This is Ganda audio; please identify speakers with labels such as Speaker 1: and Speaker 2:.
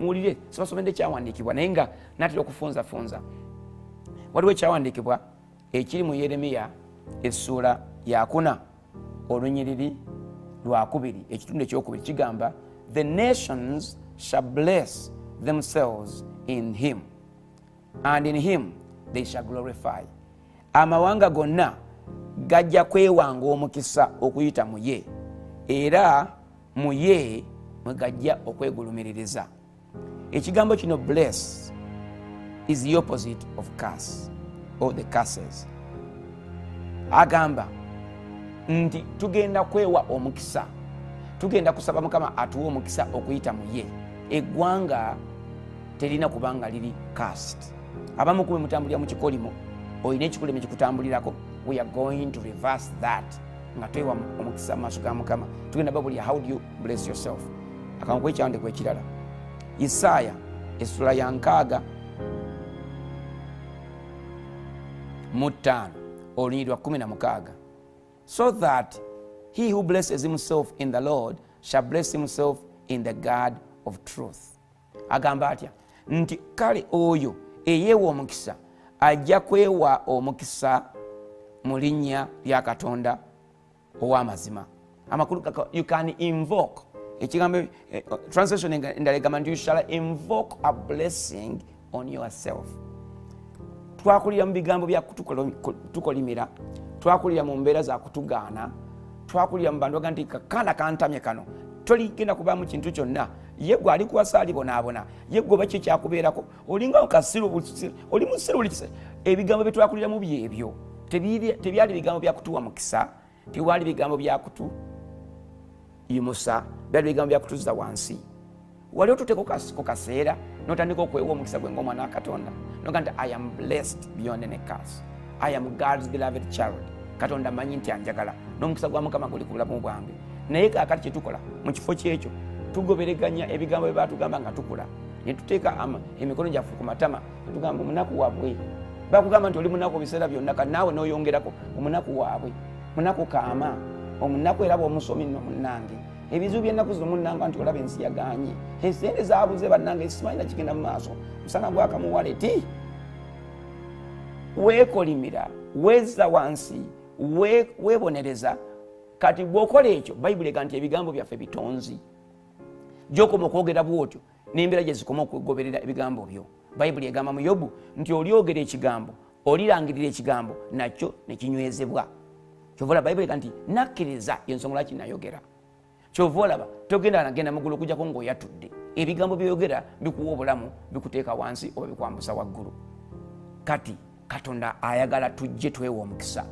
Speaker 1: muwulire sibasomedde ekyawandiikibwa naye nga natera okufunzafunza waliwo ekyawandiikibwa ekiri mu yeremiya essuula yakuna olunyiriri lwakubiri ekitundu ekyokubiri kigamba the nations shall bless themselves in him and in him they shall glorify. Amawanga gonna gajja kwewanga omukisa okuyita mu ye era mu ye mwe gajja okwegulumiririza ekigambo kino bless is the opposite of cas or the cases agamba nti tugenda kwewa omukisa tugenda kusaba mukama atuwe omukisa okuyita mu ye. Eggwanga terina kubanga liri cast abamu kube mutambulira mu kikolimo olina ekikolimo kikutambulirako we are going to reverse that nga twewa omukisa mu maaso ga mukama. Tugenda babulya how do you bless yourself? Akangu kwekyawandiko ekirala isaaya essula ya nkaaga. Mu ttaano olunyiri lwa 16 so that he who blesses himself in the lord shall bless himself in the god of truth. Agamba atya? Nti kale oyo eyeewa omukisa ajja kwewa omukisa mu linnya lya katonda ow'amazima. Amakulu you can invoke ekigambo eh, translation endala egamba nti you shall invoke a blessing on yourself. Twakulira mu bigambo bya kutukolo- tukolimira twakulira mu mbeera za kutugaana twakulira mu bantu baga nti kakanda kantamye kano. Toligenda kubaamu kintu kyonna. Ye gwe ali kuwasa alibonaabona ye gwe oba ki kyakubeerako olinga kasiru oli musiru buli kiseera ebigambo bye twakuliramu byebyo tebyali bigambo byakutuwa mukisa tewaali bigambo byakutu yimusa byali bigambo byakutuzza wansi. Wali otuteko ku kaseera notandika okwewa omukisa gwe ngaomwana wa katonda noga nti i am blessed beyond any curse. I am god's beloved child. Katonda manyi nti anjagala n'omukisa gwa mukama guli ku bulamu bwange. Naye kakati kyetukola mu kifo kyekyo tugobereganya ebigambo bye batugamba nga tukula. Netuteeka ama- emikono gyaffe ku matama netugamba omunaku waabwe. Bakugamba nti oli munaku ebiseera byonna kati naawe noyongerako omunaku waabwe munaku kaama omunaku era bwomusomi nno munnange ebizibu byennaku zino munnanga nti olaba ensi yaganye. Esente zabuze bannange simanyina kigenda mu maaso. Musana gwakamuwaleti weekolimira wezza wansi we- weebonereza. Kati bw'okola ekyo bayibuli ega nti ebigambo byaffe bitonzi. Gyokoma okwogera bwotyo n'embeera gye zikoma okugoberera ebigambo byo. Bayibuli egamba mu yobu nti olyogera ekigambo olirangirira ekigambo nakyo nekinywezebwa kyova olaba bayibuli ega nti nakkiriza yensonga lwaki nayogera kyova olaba togenda nagenda mugulu okujjako ngaoyatudde ebigambo byoyogera bikuwa obulamu bikuteeka wansi oba bikwambusa waggulu. Kati katonda ayagala tujje twewa omukisa